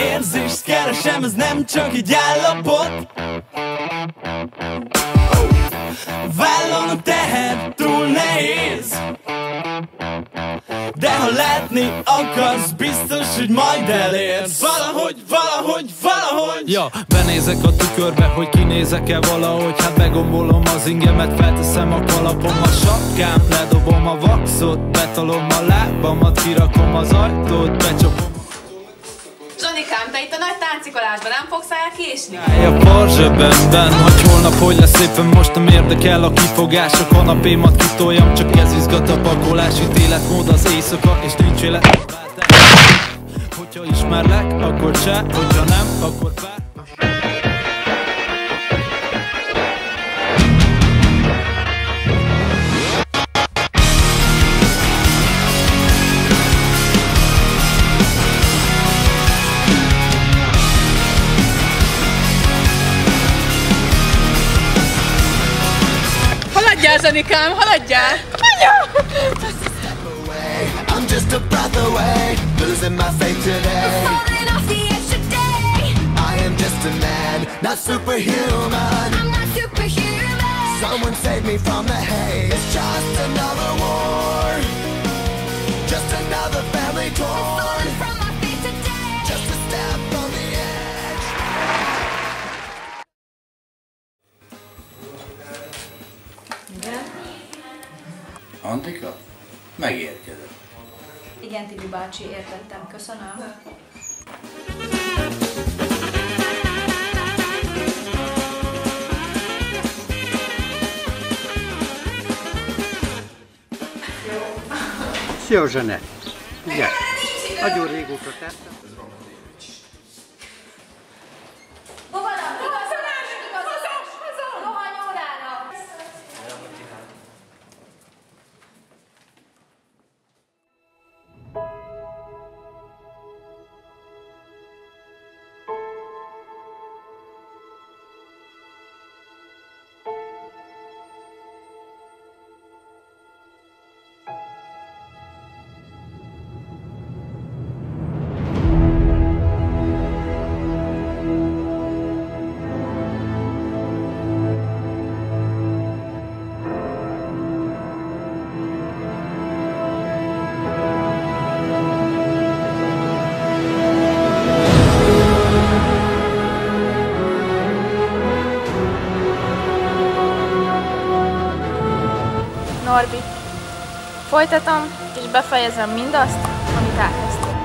érzést keresem, ez nem csak egy állapot. Vállon a teher túl nehéz. De ha látni akarsz, biztos, hogy majd elérsz. Valahogy, valahogy, valahogy. Ja, benézek a tükörbe, hogy kinézek-e valahogy. Hát begombolom az ingemet, felteszem a kalapom A sapkám, ledobom a vaxot Betolom a lábamat, kirakom az ajtót Becsapom Zsonikám, te itt a nagy táncikolásban nem fogsz elkésni? a porzsebemben Hogy holnap hogy lesz éppen most nem érdekel a kifogás. A kanapémat kitoljam, csak ez izgat a pakolás Itt életmód az éjszaka, és nincs élet. Hogyha ismerlek, akkor se, hogyha nem, akkor bár Haladjál, Zsonikám, haladjál! I'm just a breath away, losing my faith today. Falling off the edge today. I am just a man, not superhuman. I'm not superhuman. Someone save me from the haze. It's just another war, just another family torn. Antika? Megérkezett. Igen, Tibi bácsi, értettem, köszönöm. Szia, Zsene! Igen, nagyon régóta tettem. Norbi. Folytatom, és befejezem mindazt, amit elkezdtem.